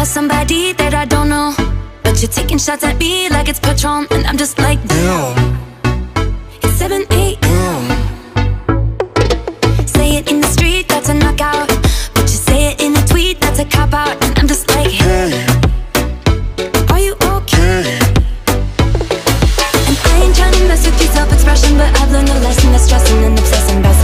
or somebody that I don't know. But you're taking shots at me like it's Patron, and I'm just like, damn. It's 7 a.m. Say it in the street, that's a knockout. But you say it in a tweet, that's a cop out, and I'm just like, hey, are you okay? And I ain't trying to mess with your self-expression, but I've learned a lesson that stressing and obsessing about